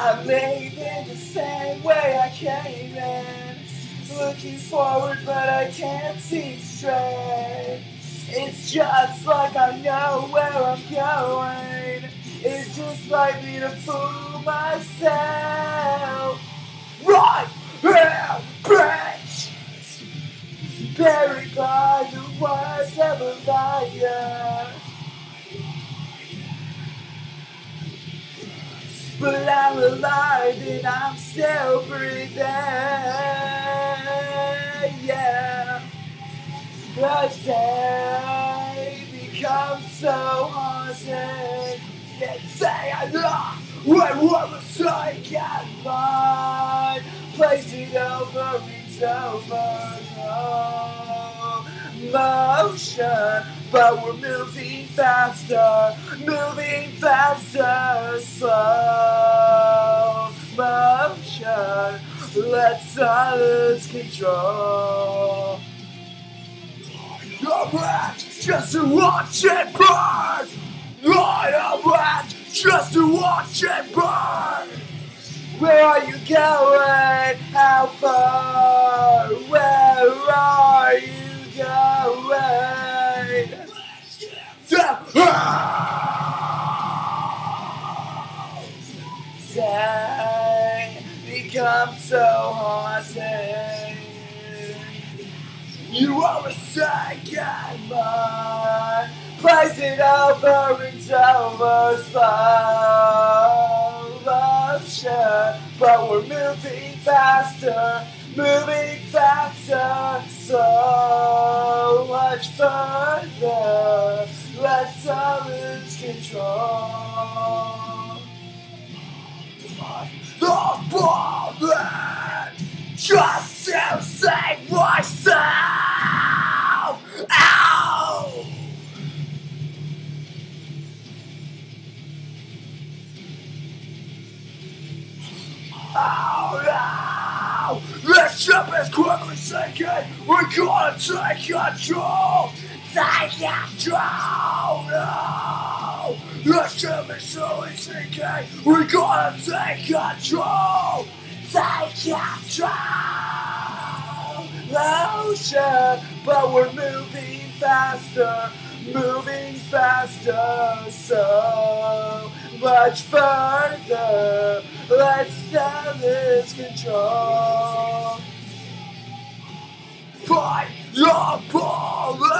I'm leaving the same way I came in. Looking forward, but I can't see straight. It's just like I know where I'm going. It's just like me to fool myself. Right here, bitch! Buried by the words of a liar. But I'm alive and I'm still breathing. Yeah. The day becomes so haunted. Say I know when was I got mine. Place it over into motion. But we're moving faster, moving faster, slow motion. Let's lose control. I'm at just to watch it burn. I am at just to watch it burn. Where are you going? How far? Day becomes so haunting. You always say goodbye. Place it over into over slow motion. But we're moving faster, The moment just to save myself. Ow! Oh no! This ship is quickly sinking! We're gonna take control! Take control! No! This ship is slowly sinking! We're gonna take control! Take control! Ocean, but we're moving faster, moving faster, so much further. Let's not lose control. Fight your bullet!